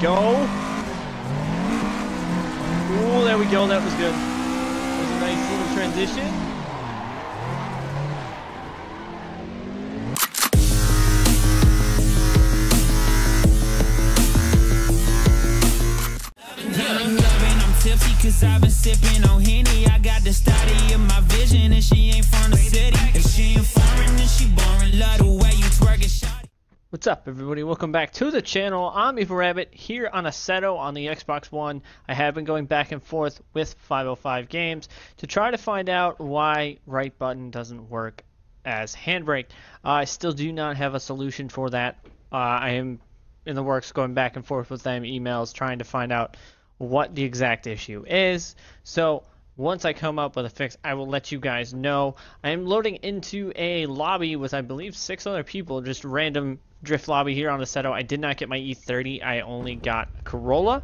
go. Ooh, there we go. That was good. That was a nice little transition. Cause I've been sipping on Henny I got the study of my vision And she ain't from the city If she ain't foreign then she boring Love the way you twerk shawty What's up, everybody? Welcome back to the channel. I'm Evil Rabbit here on Assetto on the Xbox One. I have been going back and forth with 505 Games to try to find out why right button doesn't work as handbrake. Uh, I still do not have a solution for that. Uh, I am in the works going back and forth with them, emails, trying to find out what the exact issue is. So once I come up with a fix, I will let you guys know. I am loading into a lobby with, I believe, six other people, just random drift lobby here on Assetto. I did not get my E30. I only got Corolla.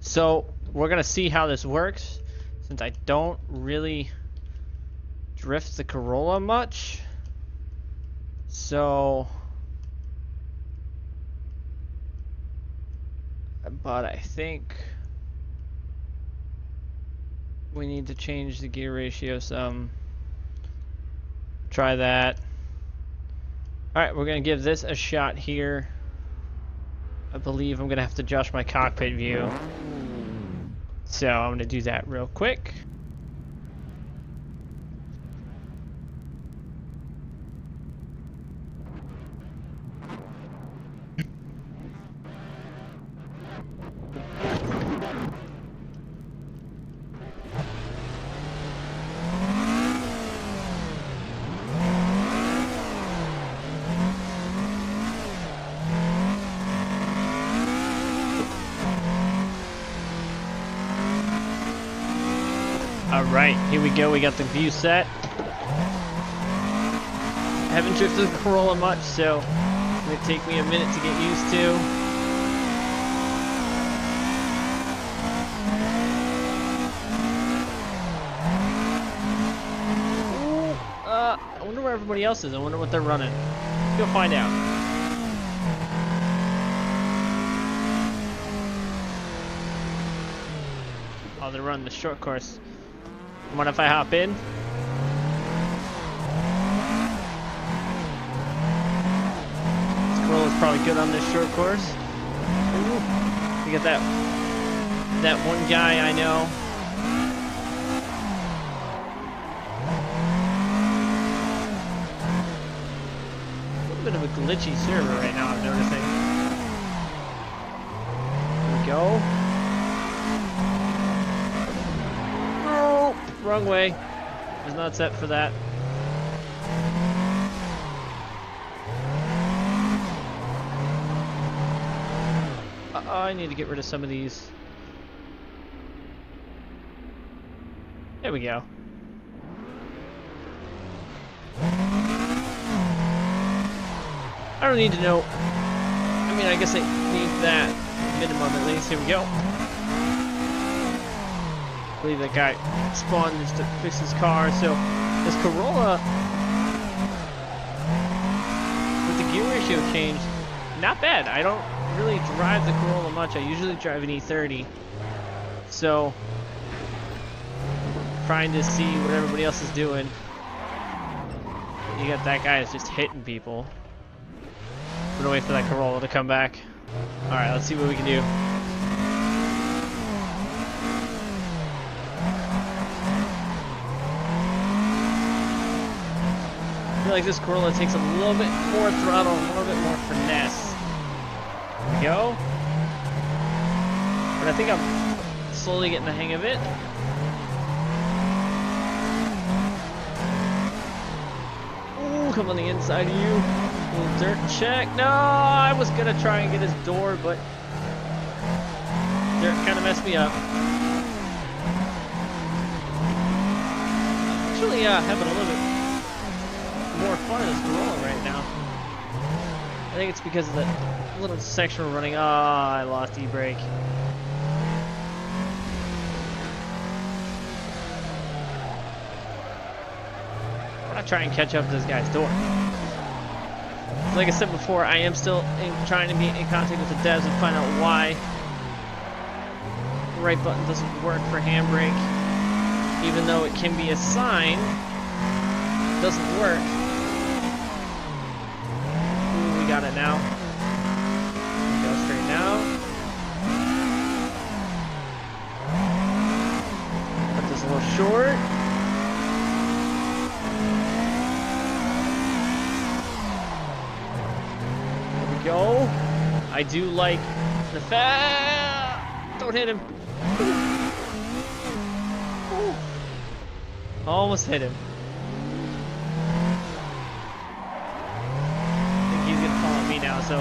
So we're going to see how this works. Since I don't really drift the Corolla much. So... But I think we need to change the gear ratio some. Try that. Alright, we're going to give this a shot here. I believe I'm going to have to adjust my cockpit view. So I'm going to do that real quick. Alright, here we go. We got the view set. I haven't drifted the Corolla much, so it's going to take me a minute to get used to. Uh, I wonder where everybody else is. I wonder what they're running. Let's go find out. Oh, they're running the short course. What if I hop in? Is probably good on this short course. Ooh, we got that that one guy I know. A little bit of a glitchy server right now, I'm noticing. There we go. Wrong way. Was not set for that. Uh oh, I need to get rid of some of these. There we go. I don't need to know. I mean, I guess I need that minimum at least. Here we go believe that guy spawned just to fix his car. So this Corolla, with the gear ratio change, not bad. I don't really drive the Corolla much. I usually drive an E30. So trying to see what everybody else is doing. You got that guy that's just hitting people. I'm gonna wait for that Corolla to come back. Alright, let's see what we can do. Feel like this Corolla takes a little bit more throttle, a little bit more finesse. There we go. But I think I'm slowly getting the hang of it. Ooh, come on the inside of you. Little dirt check. No, I was gonna try and get his door, but dirt kind of messed me up. Actually, uh, having a little bit more fun this Corolla right now. I think it's because of the little section we're running. Ah, oh, I lost e-brake. I'm gonna try and catch up to this guy's door. Like I said before, I am still in, trying to be in contact with the devs and find out why the right button doesn't work for handbrake. Even though it can be assigned, it doesn't work. It now. Go straight now. Cut this a little short. There we go. I do like the fa- Don't hit him. Almost hit him. I think he's gonna follow me now, so.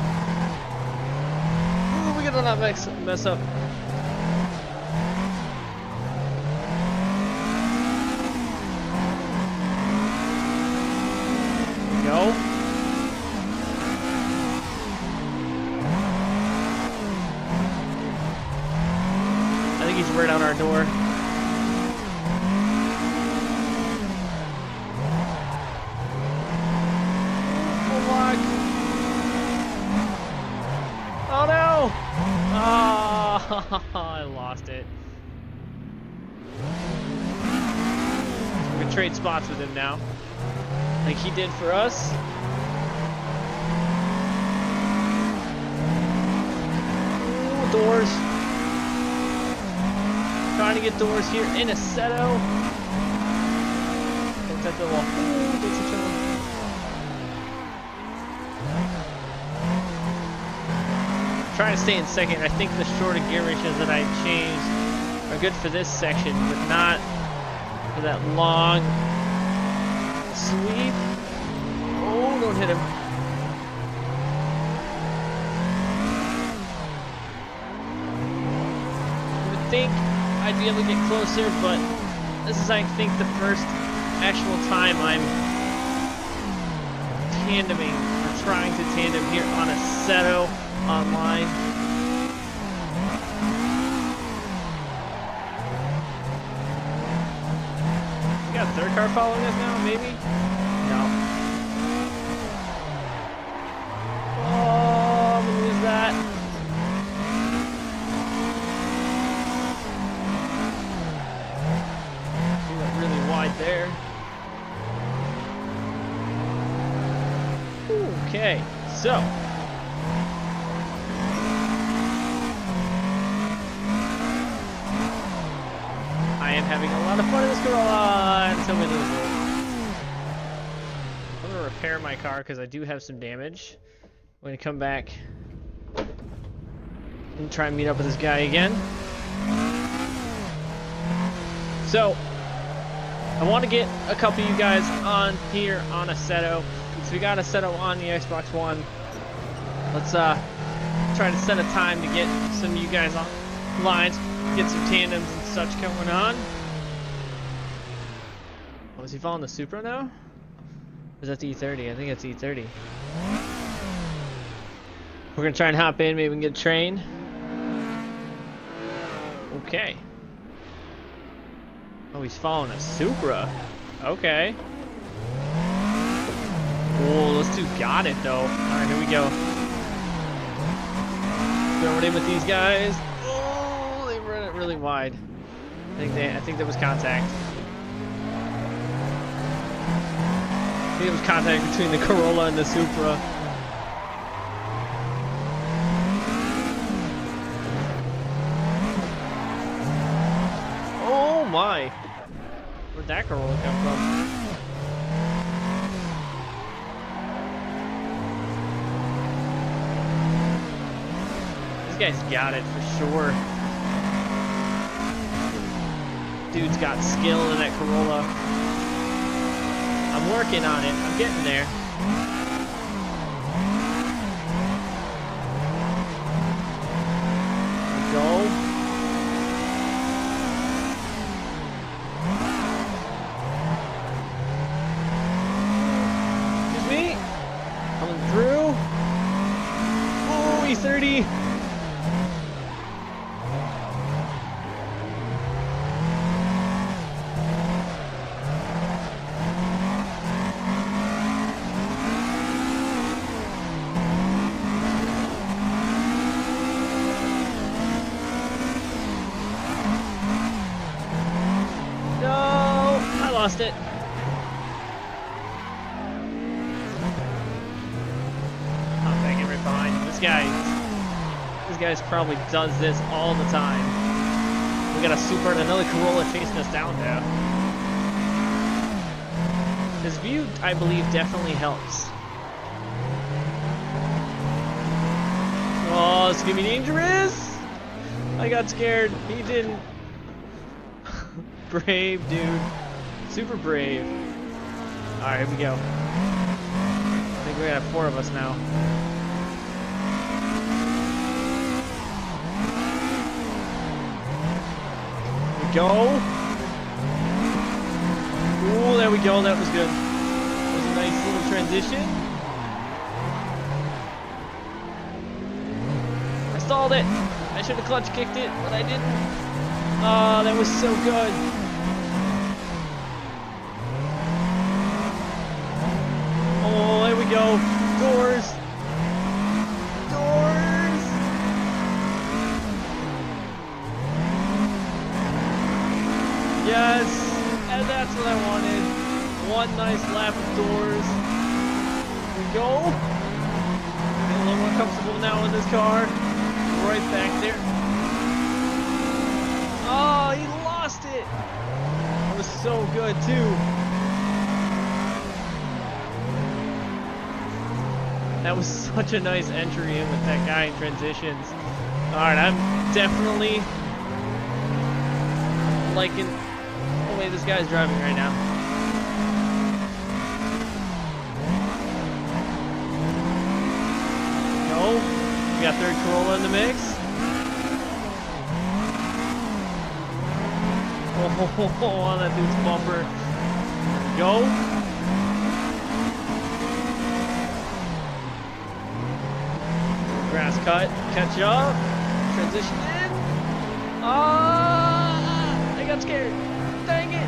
Ooh, we gotta not mess, mess up. There we go. I think he's right on our door. Oh, fuck. Oh no! Oh, I lost it. We can trade spots with him now. Like he did for us. Ooh, doors. Trying to get doors here in. Don't wall. Trying to stay in second. I think the shorter gear ratios that I changed are good for this section, but not for that long sweep. Oh, don't hit him. I would think I'd be able to get closer, but this is, I think, the first actual time I'm tandeming or trying to tandem here on a Seto online. We got a third car following us now, maybe? No. Oh, I'm gonna lose that. He went really wide there. Okay, so. I am having a lot of fun in this Corolla I'm gonna repair my car because I do have some damage. I'm gonna come back and try and meet up with this guy again. So, I want to get a couple of you guys on here on Assetto. So we got Assetto on the Xbox One. Let's uh try to set a time to get some of you guys on lines, get some tandems and such going on. Oh, is he following the Supra now? Is that the E30? I think it's E30. We're gonna try and hop in, maybe we can get a train. Okay. Oh, he's following a Supra. Okay. Oh, those two got it though. Alright, here we go. Going in with these guys. Oh, they run it really wide. I think they I think there was contact. I think there was contact between the Corolla and the Supra. Oh my! Where'd that Corolla come from? This guy's got it for sure. Dude's got skill in that Corolla. I'm working on it. I'm getting there. Go. Excuse me. Coming through. Oh, E30. lost it. I'm banging right. This guy, this guy's probably does this all the time. We got a Supra and another Corolla chasing us down now. His view, I believe, definitely helps. Oh, is gonna be dangerous! I got scared. He didn't. brave, dude. Super brave. Alright, here we go. I think we got four of us now. Here we go. Ooh, there we go. That was good. That was a nice little transition. I stalled it. I should have clutch kicked it, but I didn't. Oh, that was so good. Oh, there we go. Doors. Doors. Yes. And that's what I wanted. One nice lap of doors. Here we go. Getting a little more comfortable now in this car. Right back there. Oh, he lost it. That was so good too. That was such a nice entry in with that guy in transitions. Alright, I'm definitely liking the way this guy's driving right now. No. We got third Corolla in the mix. Oh, on that dude's bumper. Go. Grass cut. Catch up. Transition in. Ah! I got scared. Dang it.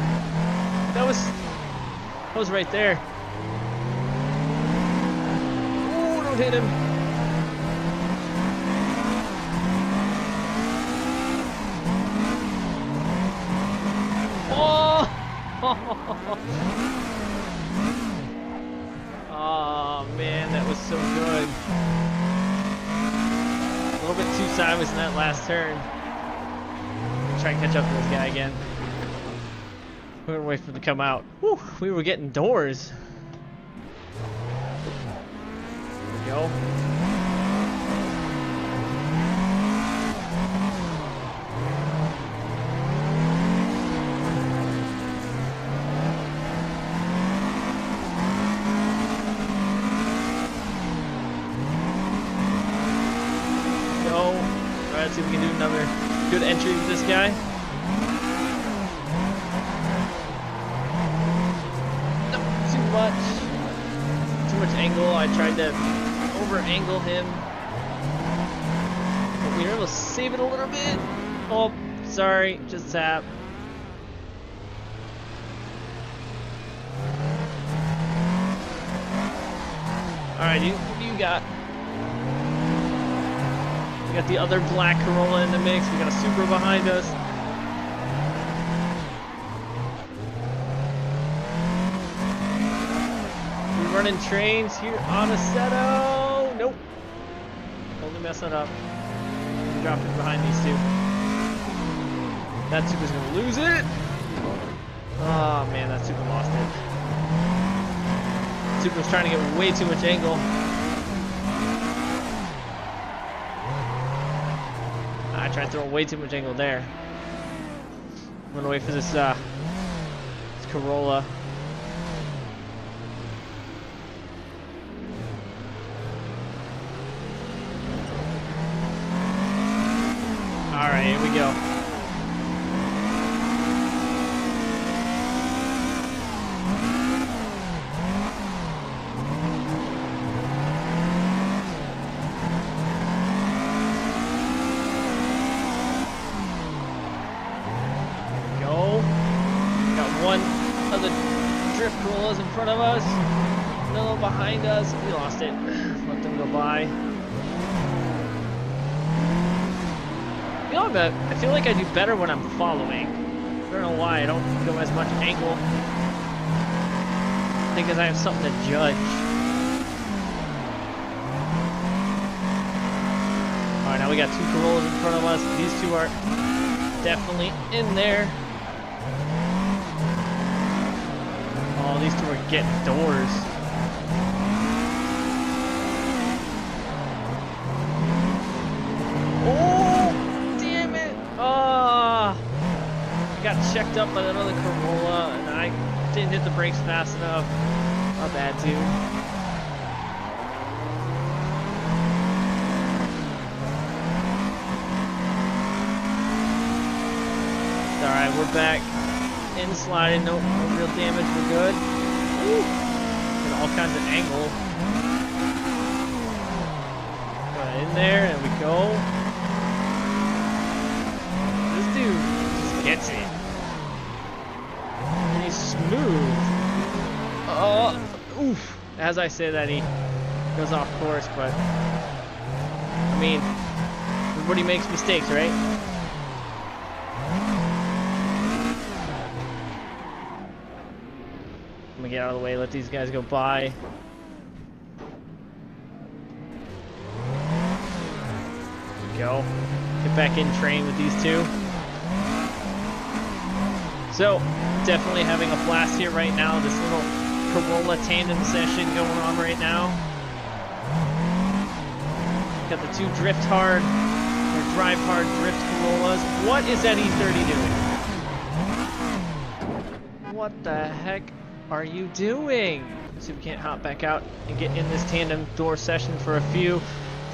That was. That was right there. Ooh, don't hit him. Oh! Oh man, that was so good. A little bit too sideways in that last turn. Try and catch up to this guy again. We're gonna wait for him to come out. Whew, we were getting doors. There we. Go. Alright, let's see if we can do another good entry with this guy. No, too much. Too much angle. I tried to over angle him. But we were able to save it a little bit. Oh, sorry. Just tap. Alright, you, what do you got? We got the other black Corolla in the mix. We got a Supra behind us. We're running trains here on Assetto. Nope. Only messing up. Dropping behind these two. That Supra's gonna lose it. Oh man, that Supra lost it. Supra's trying to get way too much angle. I tried throwing way too much angle there. I'm gonna wait for this, uh, this Corolla. Alright, here we go. Got one of the drift Corollas in front of us. Another one behind us. We lost it. Let them go by. But I feel like I do better when I'm following. I don't know why. I don't go as much angle because I have something to judge. Alright, now we got two Corollas in front of us. These two are definitely in there. Oh, these two are getting doors. Got checked up by another Corolla and I didn't hit the brakes fast enough. My bad, dude. Alright, we're back in sliding. No, no real damage. We're good. Got all kinds of angle. In there, and we go. This dude just gets it. And he's smooth. Oh, oof. As I say that, he goes off course, but I mean, everybody makes mistakes, right? I'm gonna get out of the way, let these guys go by. Go. Get back in train with these two. So, definitely having a blast here right now. This little Corolla tandem session going on right now. Got the two drift hard, or drive hard drift Corollas. What is that E30 doing? What the heck are you doing? See if we can't hop back out and get in this tandem door session for a few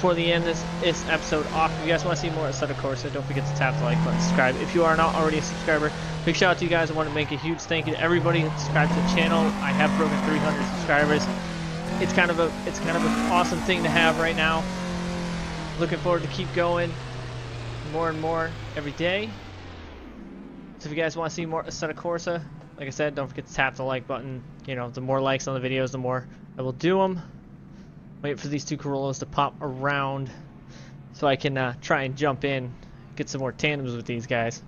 before the end of this, this episode off. If you guys want to see more Assetto Corsa, don't forget to tap the like button, subscribe. If you are not already a subscriber, big shout out to you guys. I want to make a huge thank you to everybody who subscribed to the channel. I have broken 300 subscribers. It's kind of a it's kind of an awesome thing to have right now. Looking forward to keep going more and more every day. So if you guys want to see more Assetto Corsa, like I said, don't forget to tap the like button. You know, the more likes on the videos, the more I will do them. Wait for these two Corollas to pop around so I can uh, try and jump in, get some more tandems with these guys.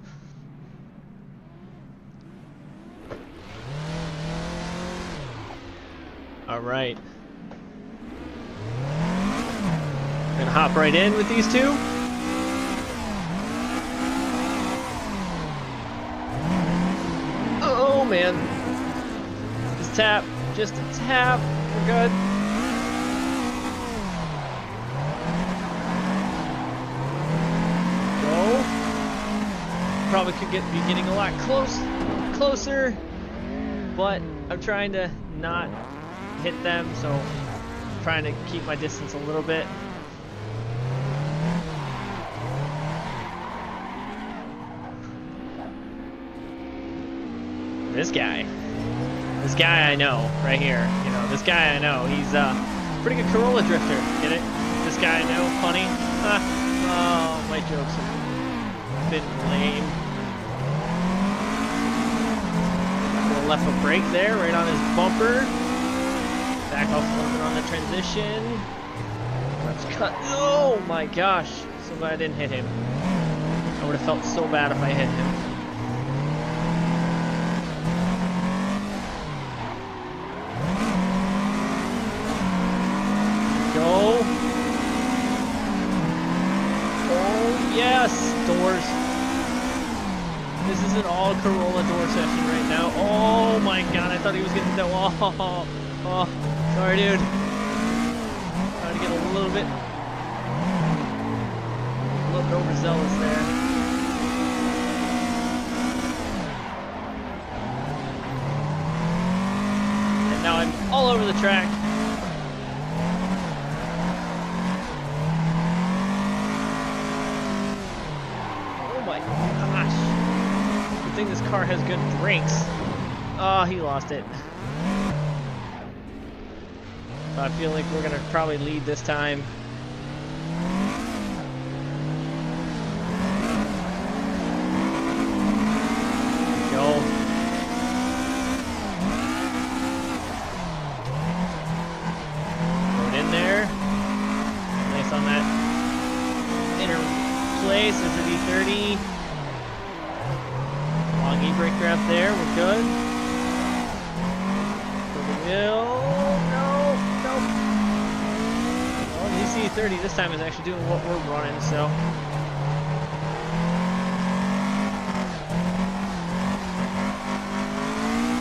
All right. Gonna hop right in with these two. Oh man. Just tap, just a tap. We're good. Go. Probably could get be getting a lot close, closer, but I'm trying to not hit them, so I'm trying to keep my distance a little bit. This guy. This guy I know, right here. You know, this guy I know. He's uh pretty good Corolla drifter. Get it? This guy I know, funny. Oh, my jokes have been lame. Gonna left a brake there, right on his bumper. Back off a little bit on the transition. Let's cut. Oh my gosh! So glad I didn't hit him. I would have felt so bad if I hit him. Go. Oh, yes. Doors. This is an all Corolla door session right now. Oh my god, I thought he was getting that wall. Oh, oh, sorry, dude. Trying to get a little bit, a little bit overzealous there. And now I'm all over the track. Oh my gosh. Good thing this car has good brakes. Oh, he lost it. I feel like we're gonna probably lead this time. Go. Throw it in there. Nice on that inner place. There's an E30. Long e-brake grab there. We're good. Throw the No, no, no. Well, the DC-30 this time is actually doing what we're running, so.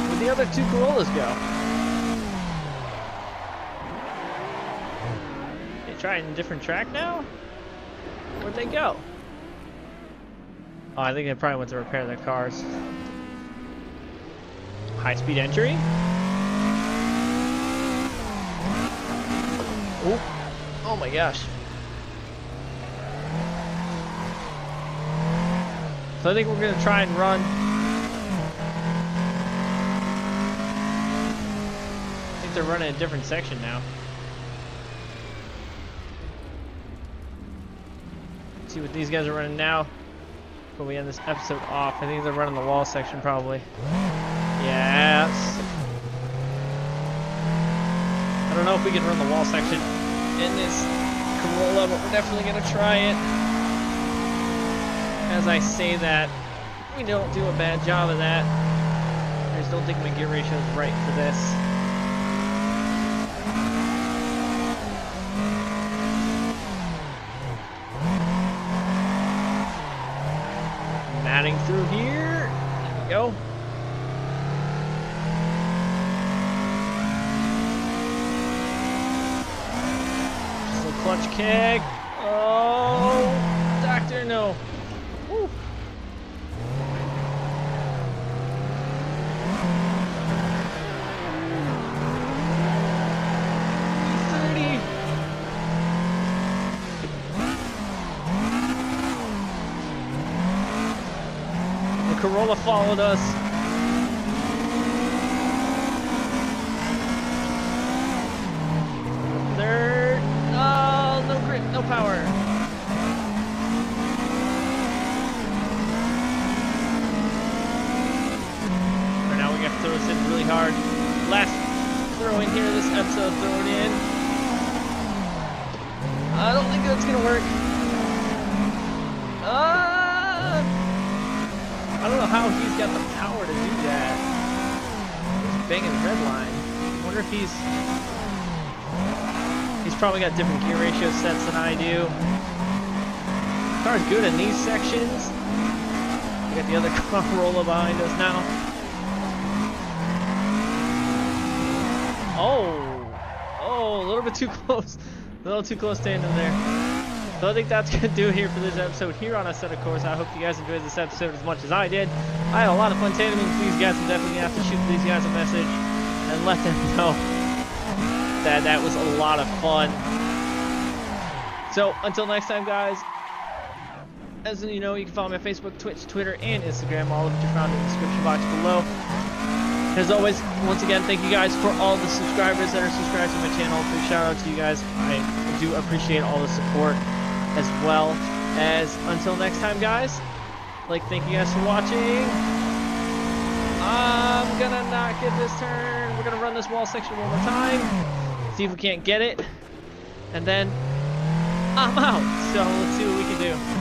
Where'd the other two Corollas go? They trying a different track now? Where'd they go? Oh, I think they probably went to repair their cars. High speed entry? Oh, oh my gosh. So I think we're gonna try and run. I think they're running a different section now. Let's see what these guys are running now. Before we end this episode off, I think they're running the wall section probably. Yes. I don't know if we can run the wall section in this Corolla, but we're definitely gonna try it. As I say that, we don't do a bad job of that. I just don't think my gear ratio is right for this. Matting through here. There we go. Clutch kick. Oh, doctor, no. Woo. Thirty. The Corolla followed us. Third. Oh, no grit, no power. For now, we got to throw this in really hard. Last throw in here this episode, throw it in. I don't think that's gonna work. Uh, I don't know how he's got the power to do that. He's banging the red line. I wonder if he's He's probably got different gear ratio sets than I do. Car's good in these sections. We got the other Corolla behind us now. Oh, oh, a little bit too close. A little too close to there. So I think that's going to do it here for this episode here on Assetto Corsa. I hope you guys enjoyed this episode as much as I did. I had a lot of fun tandeming these guys. I'm definitely going to have to shoot these guys a message and let them know that that was a lot of fun. So until next time, guys. As you know, you can follow me on Facebook, Twitch, Twitter, and Instagram. All of which are found in the description box below. As always, once again, thank you guys for all the subscribers that are subscribed to my channel. Big shout out to you guys. I do appreciate all the support as well. As until next time, guys. Like, thank you guys for watching. I'm gonna not get this turn. We're gonna run this wall section one more time. See if we can't get it. And then I'm out. So let's see what we can do.